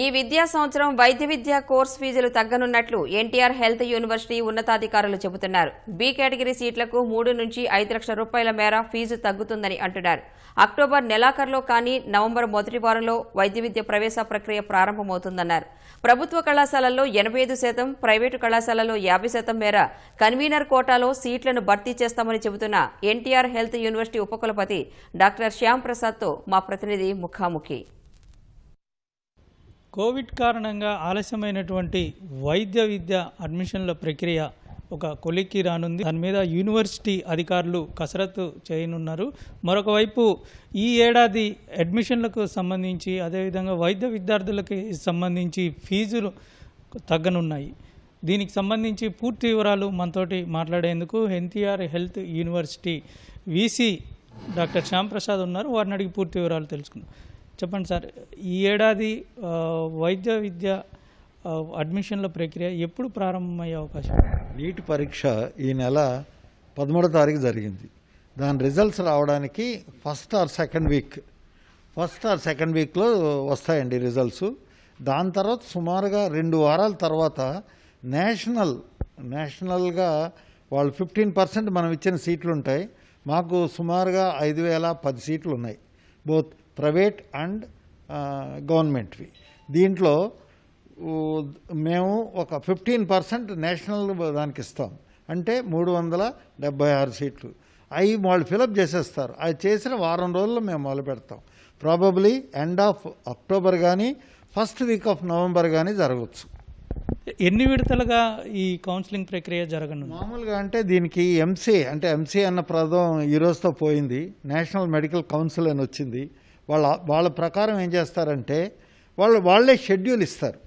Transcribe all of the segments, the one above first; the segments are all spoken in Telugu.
ఈ విద్యా సంవత్సరం వైద్య విద్యా కోర్స్ ఫీజులు తగ్గనున్నట్లు ఎన్టీఆర్ హెల్త్ యూనివర్సిటీ ఉన్నతాధికారులు చెబుతున్నారు. బి కేటగిరీ సీట్లకు మూడు నుంచి ఐదు లక్షల రూపాయల మేర ఫీజు తగ్గుతుందని అంటున్నారు. అక్టోబర్ నెలాఖరులో కానీ నవంబర్ మొదటి వారంలో వైద్య విద్య ప్రవేశ ప్రక్రియ ప్రారంభమవుతుందన్నారు. ప్రభుత్వ కళాశాలల్లో ఎనభై ఐదు శాతం ప్రైవేటు కళాశాలల్లో యాభై శాతం మేర కన్వీనర్ కోటాలో సీట్లను భర్తీ చేస్తామని చెబుతున్న ఎన్టీఆర్ హెల్త్ యూనివర్సిటీ ఉపకులపతి డాక్టర్ శ్యాంప్రసాద్తో మా ప్రతినిధి ముఖాముఖి. కోవిడ్ కారణంగా ఆలస్యమైనటువంటి వైద్య విద్య అడ్మిషన్ల ప్రక్రియ ఒక కొలిక్కి రానుంది. దాని మీద యూనివర్సిటీ అధికారులు కసరత్తు చేయనున్నారు. మరొక వైపు ఈ ఏడాది అడ్మిషన్లకు సంబంధించి అదేవిధంగా వైద్య విద్యార్థులకి సంబంధించి ఫీజులు తగ్గనున్నాయి. దీనికి సంబంధించి పూర్తి వివరాలు మనతోటి మాట్లాడేందుకు NTR health university VC doctor Shyam Prasad ఉన్నారు. వారిని అడిగి పూర్తి వివరాలు తెలుసుకుందాం. చెప్పండి సార్ ఈ ఏడాది వైద్య విద్య అడ్మిషన్ల ప్రక్రియ ఎప్పుడు ప్రారంభమయ్యే అవకాశం? ఉంది? నీట్ పరీక్ష ఈ నెల పదమూడో తారీఖు జరిగింది. దాని రిజల్ట్స్ రావడానికి first or second week first or second వీక్లో వస్తాయండి రిజల్ట్స్. దాని తర్వాత సుమారుగా రెండు వారాల తర్వాత నేషనల్ నేషనల్గా వాళ్ళు ఫిఫ్టీన్ పర్సెంట్ మనం ఇచ్చిన సీట్లు ఉంటాయి. మాకు సుమారుగా ఐదు వేల పది సీట్లు ఉన్నాయి. బోత్ ప్రైవేట్ అండ్ గవర్నమెంట్వి. దీంట్లో మేము ఒక ఫిఫ్టీన్ పర్సెంట్ నేషనల్ దానికి ఇస్తాం. అంటే మూడు వందల డెబ్బై ఆరు సీట్లు. అవి వాళ్ళు ఫిలప్ చేసేస్తారు. అవి చేసిన వారం రోజుల్లో మేము మొదలు పెడతాం. ప్రాబబ్లీ ఎండ్ ఆఫ్ అక్టోబర్ కానీ ఫస్ట్ వీక్ ఆఫ్ నవంబర్ కానీ జరగవచ్చు ఎన్ని విడతలుగా ఈ కౌన్సిలింగ్ ప్రక్రియ జరగనుంది? మామూలుగా అంటే దీనికి ఎంసీ అంటే ఎంసీ అన్న పదం ఈ రోజుతో పోయింది. నేషనల్ మెడికల్ కౌన్సిల్ అని వచ్చింది. వాళ్ళ వాళ్ళ ప్రకారం ఏం చేస్తారంటే వాళ్ళు వాళ్ళే షెడ్యూల్ ఇస్తారు.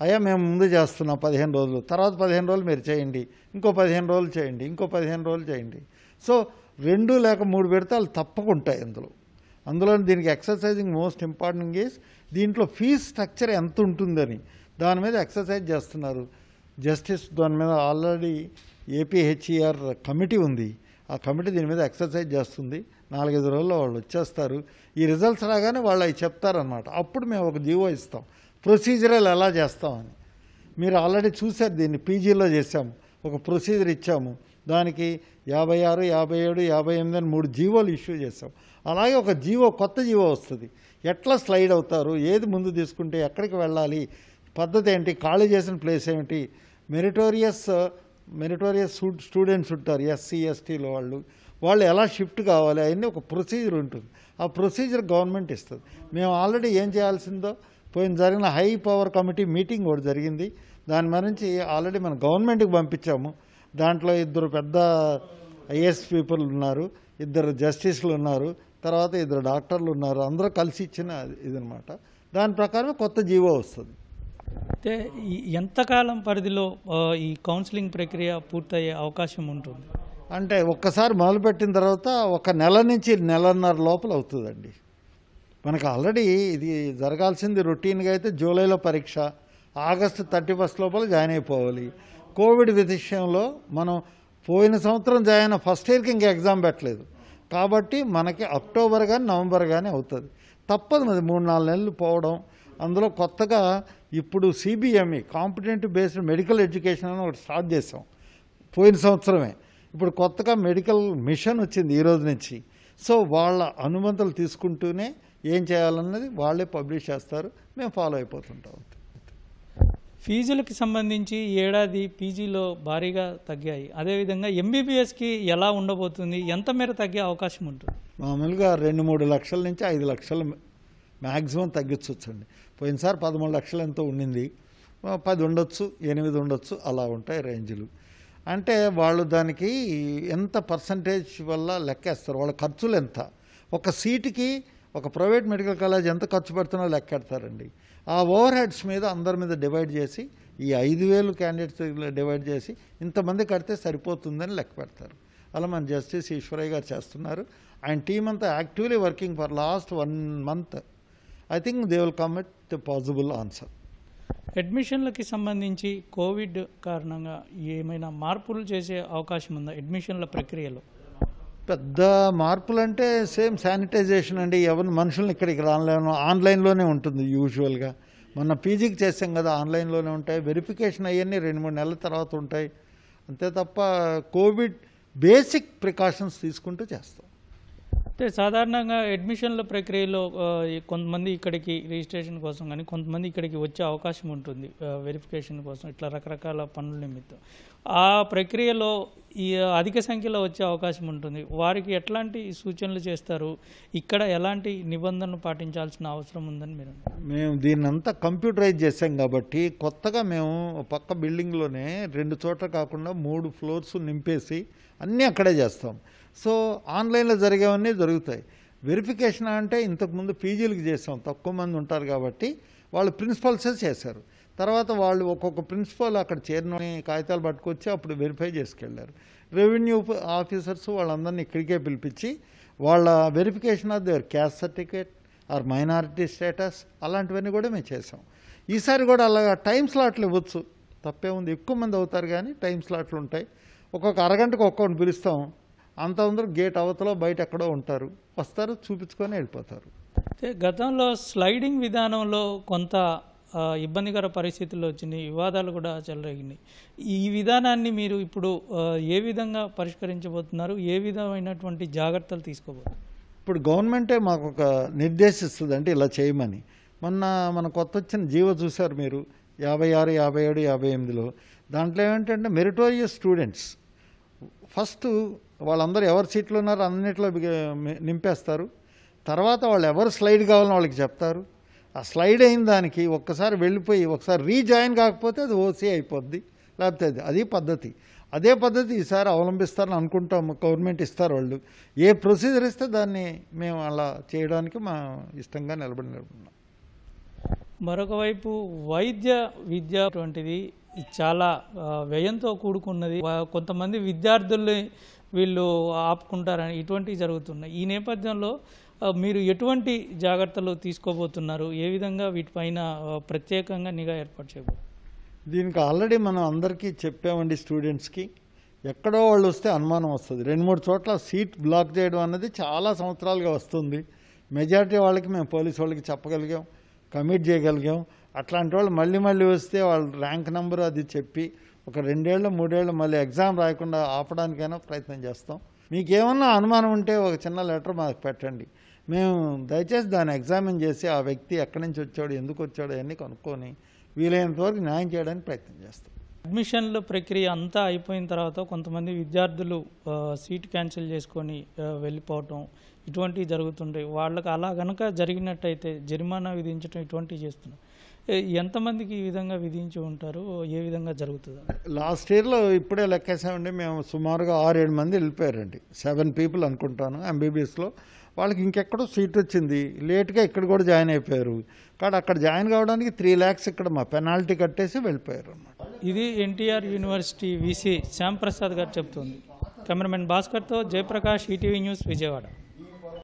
అయ్యా మేము ముందు చేస్తున్నాం పదిహేను రోజులు తర్వాత పదిహేను రోజులు మీరు చేయండి ఇంకో పదిహేను రోజులు చేయండి ఇంకో పదిహేను రోజులు చేయండి. సో రెండు లేక మూడు విడతలు తప్పకుంటాయి ఇందులో. అందులో దీనికి ఎక్సర్సైజింగ్ మోస్ట్ ఇంపార్టెంట్ ఈజ్ దీంట్లో ఫీజ్ స్ట్రక్చర్ ఎంత ఉంటుందని. దాని మీద ఎక్సర్సైజ్ చేస్తున్నారు. జస్టిస్ దాని మీద ఆల్రెడీ ఏపీహెచ్ఈఆర్ కమిటీ ఉంది. ఆ కమిటీ దీని మీద ఎక్సర్సైజ్ చేస్తుంది. నాలుగైదు రోజుల్లో వాళ్ళు వచ్చేస్తారు. ఈ రిజల్ట్స్ రాగానే వాళ్ళు అవి చెప్తారనమాట అప్పుడు మేము ఒక జీవో ఇస్తాం. ప్రొసీజరల్ ఎలా చేస్తామని మీరు ఆల్రెడీ చూశారు దీన్ని పీజీలో చేశాము ఒక ప్రొసీజర్ ఇచ్చాము. దానికి యాభై ఆరు యాభై ఏడు యాభై ఎనిమిది అని మూడు జీవోలు ఇష్యూ చేసాం అలాగే ఒక జీవో కొత్త జీవో వస్తుంది. ఎట్లా స్లైడ్ అవుతారు? ఏది ముందు తీసుకుంటే ఎక్కడికి వెళ్ళాలి? పద్ధతి ఏంటి? ఖాళీ చేసిన ప్లేస్ ఏమిటి? మెరిటోరియస్ మెరిటోరియస్ స్టూడెంట్స్ ఉంటారు. ఎస్సీ ఎస్టీలో వాళ్ళు. వాళ్ళు ఎలా షిఫ్ట్ కావాలి అవన్నీ ఒక ప్రొసీజర్ ఉంటుంది. ఆ ప్రొసీజర్ గవర్నమెంట్ ఇస్తుంది. మేము ఆల్రెడీ ఏం చేయాల్సిందో పోయిన జరిగిన హై పవర్ కమిటీ మీటింగ్ ఒకటి జరిగింది. దాని గురించి ఆల్రెడీ మనం గవర్నమెంట్కి పంపించాము. దాంట్లో ఇద్దరు పెద్ద ఐఏఎస్ పీపుల్ ఉన్నారు ఇద్దరు జస్టిస్లు ఉన్నారు తర్వాత ఇద్దరు డాక్టర్లు ఉన్నారు. అందరూ కలిసి ఇచ్చిన ఇదనమాట దాని ప్రకారం కొత్త జీవో వస్తుంది. అయితే ఎంతకాలం పరిధిలో ఈ కౌన్సిలింగ్ ప్రక్రియ పూర్తయ్యే అవకాశం ఉంటుంది? అంటే ఒక్కసారి మొదలుపెట్టిన తర్వాత ఒక నెల నుంచి నెలన్నర లోపల అవుతుందండి. మనకు ఆల్రెడీ ఇది జరగాల్సింది రొటీన్గా అయితే జూలైలో పరీక్ష ఆగస్టు థర్టీ ఫస్ట్ లోపల జాయిన్ అయిపోవాలి. కోవిడ్ విషయంలో మనం పోయిన సంవత్సరం జాయిన్ ఫస్ట్ ఇయర్కి ఇంకా ఎగ్జామ్ పెట్టలేదు. కాబట్టి మనకి అక్టోబర్ కానీ నవంబర్ కానీ అవుతుంది. తప్పదు మరి మూడు నాలుగు నెలలు పోవడం. అందులో కొత్తగా ఇప్పుడు CBME competent based medical education అని ఒకటి స్టార్ట్ చేసాం పోయిన సంవత్సరమే. ఇప్పుడు కొత్తగా మెడికల్ మిషన్ వచ్చింది ఈ రోజు నుంచి. సో వాళ్ళ అనుమతులు తీసుకుంటూనే ఏం చేయాలన్నది వాళ్ళే పబ్లిష్ చేస్తారు. మేము ఫాలో అయిపోతుంటాం. ఫీజులకి సంబంధించి ఏడాది పీజీలో భారీగా తగ్గాయి. అదేవిధంగా ఎంబీబీఎస్కి ఎలా ఉండబోతుంది? ఎంత మేర తగ్గే అవకాశం ఉంటుంది? మామూలుగా రెండు మూడు లక్షల నుంచి ఐదు లక్షలు మ్యాక్సిమం తగ్గించవచ్చండి పోయినసారి పదమూడు లక్షలు ఎంతో ఉండింది. పది ఉండొచ్చు ఎనిమిది ఉండొచ్చు అలా ఉంటాయి రేంజ్లు. అంటే వాళ్ళు దానికి ఎంత పర్సంటేజ్ వల్ల లెక్కేస్తారు? వాళ్ళ ఖర్చులు ఎంత? ఒక సీటుకి ఒక ప్రైవేట్ మెడికల్ కాలేజ్ ఎంత ఖర్చు పెడుతున్నా లెక్కెడతారండి. ఆ ఓవర్ హెడ్స్ మీద అందరి మీద డివైడ్ చేసి ఈ ఐదు వేలు క్యాండిడేట్స్ డివైడ్ చేసి ఇంతమంది కడితే సరిపోతుందని లెక్క పెడతారు. అలా మన జస్టిస్ ఈశ్వరయ్య గారు చేస్తున్నారు. ఆయన టీం అంతా actively working for last one month I think they will come with possible answer అడ్మిషన్లకి సంబంధించి కోవిడ్ కారణంగా ఏమైనా మార్పులు చేసే అవకాశం ఉందా అడ్మిషన్ల ప్రక్రియలో? పెద్ద మార్పులు అంటే సేమ్ శానిటైజేషన్ అండి. ఎవరిని మనుషులను ఇక్కడికి రాలేము ఆన్లైన్లోనే ఉంటుంది యూజువల్గా. మొన్న పీజీకి చేసాం కదా ఆన్లైన్లోనే ఉంటాయి. వెరిఫికేషన్ అవన్నీ రెండు మూడు నెలల తర్వాత ఉంటాయి. అంతే తప్ప కోవిడ్ బేసిక్ ప్రికాషన్స్ తీసుకుంటూ చేస్తాం. అంటే సాధారణంగా అడ్మిషన్ల ప్రక్రియలో కొంతమంది ఇక్కడికి రిజిస్ట్రేషన్ కోసం కానీ కొంతమంది ఇక్కడికి వచ్చే అవకాశం ఉంటుంది వెరిఫికేషన్ కోసం ఇట్లా రకరకాల పనుల నిమిత్తం. ఆ ప్రక్రియలో ఈ అధిక సంఖ్యలో వచ్చే అవకాశం ఉంటుంది. వారికి ఎట్లాంటి సూచనలు చేస్తారు? ఇక్కడ ఎలాంటి నిబంధనలు పాటించాల్సిన అవసరం ఉందని మీరు మేము దీన్ని అంతా కంప్యూటరైజ్ చేసాం కాబట్టి కొత్తగా మేము పక్క బిల్డింగ్లోనే రెండు చోట్ల కాకుండా మూడు ఫ్లోర్స్ నింపేసి అన్నీ అక్కడే చేస్తాం. సో ఆన్లైన్లో జరిగేవన్నీ జరుగుతాయి. వెరిఫికేషన్ అంటే ఇంతకుముందు పీజీలకు చేసాం. తక్కువ మంది ఉంటారు కాబట్టి వాళ్ళు ప్రిన్సిపల్సే చేశారు. తర్వాత వాళ్ళు ఒక్కొక్క ప్రిన్సిపల్ అక్కడ చేరిన కాగితాలు పట్టుకొచ్చి అప్పుడు వెరిఫై చేసుకెళ్ళారు. రెవెన్యూ ఆఫీసర్స్ వాళ్ళందరినీ ఇక్కడికే పిలిపించి వాళ్ళ verification of their caste certificate or minority status అలాంటివన్నీ కూడా మేము చేసాం. ఈసారి కూడా అలాగా టైం స్లాట్లు ఇవ్వచ్చు. తప్పే ఉంది. ఎక్కువ మంది అవుతారు కానీ టైం స్లాట్లు ఉంటాయి. ఒక్కొక్క అరగంటకు ఒక్కొక్కటి పిలుస్తాం. అంత అందరూ గేట్ అవతలో బయట ఎక్కడో ఉంటారు. వస్తారు చూపించుకొని వెళ్ళిపోతారు. అయితే గతంలో స్లైడింగ్ విధానంలో కొంత ఇబ్బందికర పరిస్థితులు వచ్చినాయి వివాదాలు కూడా చెలరేగినాయి. ఈ విధానాన్ని మీరు ఇప్పుడు ఏ విధంగా పరిష్కరించబోతున్నారు? ఏ విధమైనటువంటి జాగ్రత్తలు తీసుకోబోతున్నారు? ఇప్పుడు గవర్నమెంటే మాకు ఒక నిర్దేశిస్తుంది అంటే ఇలా చేయమని. మొన్న మన కొత్త వచ్చిన జీవో చూశారు మీరు యాభై ఆరు యాభై ఏడు యాభై ఎనిమిదిలో. దాంట్లో ఏమిటంటే మెరిటోరియస్ స్టూడెంట్స్. ఫస్ట్ వాళ్ళందరూ ఎవరు సీట్లు ఉన్నారో అన్నింటిలో నింపేస్తారు. తర్వాత వాళ్ళు ఎవరు స్లైడ్ కావాలని వాళ్ళకి చెప్తారు. ఆ స్లైడ్ అయిన దానికి ఒక్కసారి వెళ్ళిపోయి ఒకసారి రీజాయిన్ కాకపోతే అది ఓసీ అయిపోద్ది. లేకపోతే అది అది పద్ధతి. అదే పద్ధతి ఈసారి అవలంబిస్తారని అనుకుంటాం. గవర్నమెంట్ ఇస్తారు వాళ్ళు. ఏ ప్రొసీజర్ ఇస్తే దాన్ని మేము అలా చేయడానికి మా ఇష్టంగా నిలబడి నిలబడినాం మరొక వైపు వైద్య విద్య అటువంటిది చాలా వ్యయంతో కూడుకున్నది. కొంతమంది విద్యార్థుల్ని వీళ్ళు ఆపుకుంటారని ఇటువంటివి జరుగుతున్నాయి. ఈ నేపథ్యంలో మీరు ఎటువంటి జాగ్రత్తలు తీసుకోబోతున్నారు? ఏ విధంగా వీటిపైన ప్రత్యేకంగా నిఘా ఏర్పాటు చేయబో? దీనికి ఆల్రెడీ మనం అందరికీ చెప్పామండి స్టూడెంట్స్కి ఎక్కడో వాళ్ళు వస్తే అనుమానం వస్తుంది. రెండు మూడు చోట్ల సీట్ బ్లాక్ చేయడం అన్నది చాలా సంవత్సరాలుగా వస్తుంది. మెజారిటీ వాళ్ళకి మేము పోలీస్ వాళ్ళకి చెప్పగలిగాం కమిట్ చేయగలిగాం. అట్లాంటి వాళ్ళు మళ్ళీ మళ్ళీ వస్తే వాళ్ళ ర్యాంక్ నెంబర్ అది చెప్పి ఒక రెండేళ్ళు మూడేళ్ళు మళ్ళీ ఎగ్జామ్ రాయకుండా ఆపడానికైనా ప్రయత్నం చేస్తాం. మీకు ఏమన్నా అనుమానం ఉంటే ఒక చిన్న లెటర్ మాకు పెట్టండి. మేము దయచేసి దాన్ని ఎగ్జామిన్ చేసి ఆ వ్యక్తి ఎక్కడి నుంచి వచ్చాడు ఎందుకు వచ్చాడు అన్నీ కనుక్కొని వీలైనంత వరకు న్యాయం చేయడానికి ప్రయత్నం చేస్తాం. అడ్మిషన్ల ప్రక్రియ అంతా అయిపోయిన తర్వాత కొంతమంది విద్యార్థులు సీట్ క్యాన్సిల్ చేసుకొని వెళ్ళిపోవటం ఇటువంటివి జరుగుతుంటాయి. వాళ్ళకి అలా కనుక జరిగినట్టయితే జరిమానా విధించడం ఇటువంటివి చేస్తున్నాం. ఎంతమందికి ఈ విధంగా విధించి ఉంటారు? ఏ విధంగా జరుగుతుంది? లాస్ట్ ఇయర్లో ఇప్పుడే లెక్కేసామండి. మేము సుమారుగా ఆరు ఏడు మంది వెళ్ళిపోయారండి. సెవెన్ పీపుల్ అనుకుంటాను ఎంబీబీఎస్లో. వాళ్ళకి ఇంకెక్కడో సీట్ వచ్చింది. లేట్గా ఇక్కడ కూడా జాయిన్ అయిపోయారు. కానీ అక్కడ జాయిన్ కావడానికి త్రీ ల్యాక్స్ ఇక్కడ మా పెనాల్టీ కట్టేసి వెళ్ళిపోయారు అన్నమాట. ఇది ఎన్టీఆర్ యూనివర్సిటీ వీసీ శ్యామ్ ప్రసాద్ గారు చెప్తుంది. కెమెరామెన్ భాస్కర్తో జయప్రకాష్ ఈటీవీ న్యూస్ విజయవాడ.